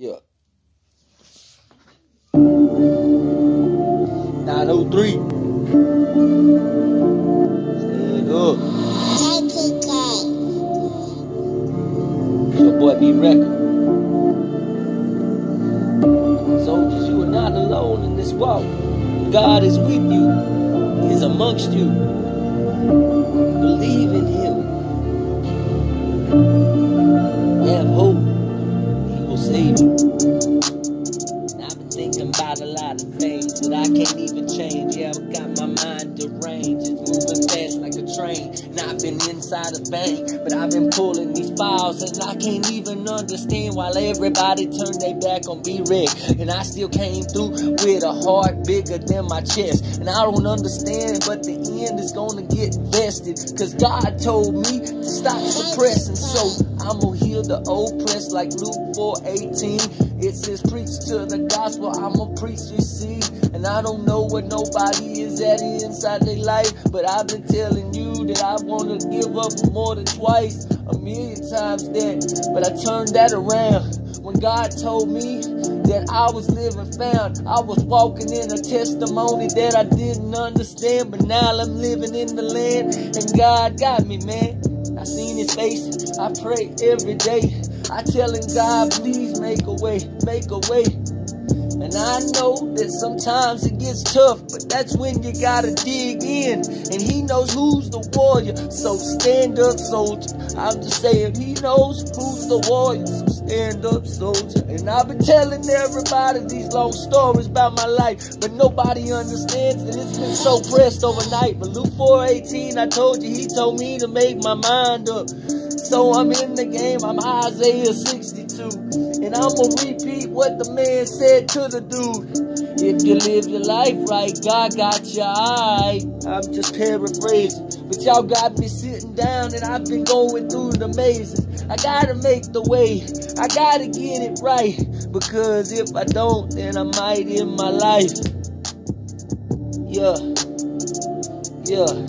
Yeah. 903. Stand up. Your boy B Record. Soldiers, you are not alone in this walk. God is with you. He is amongst you. Thinking about a lot of things that I can't even change. Yeah, I've got my mind deranged. It's moving fast like a train. And I've been inside a bank, but I've been pulling these files. And I can't even understand why everybody turned their back on B-rek. And I still came through with a heart bigger than my chest. And I don't understand, but the end is gonna get vested. Cause God told me stop suppressing. So I'm gonna heal the old oppressed like Luke 4:18. It says preach to the gospel, I'm a preach, you see. And I don't know what nobody is at inside their life, but I've been telling you that I wanna give up more than twice, a million times that. But I turned that around when God told me that I was living found. I was walking in a testimony that I didn't understand, but now I'm living in the land, and God got me, man. I seen his face, I pray every day. I telling God, please make a way, make a way. And I know that sometimes it gets tough, but that's when you gotta dig in. And he knows who's the warrior, so stand up, soldier. I'm just saying, he knows who's the warrior, so stand up, soldier. And I've been telling everybody these long stories about my life, but nobody understands that it's been so pressed overnight. But Luke 4:18, I told you, he told me to make my mind up. So I'm in the game, I'm Isaiah 62. And I'm gonna repeat what the man said to the dude. If you live your life right, God got your eye. I'm just paraphrasing. But y'all got me sitting down and I've been going through the mazes. I gotta make the way. I gotta get it right. Because if I don't, then I might end my life. Yeah. Yeah.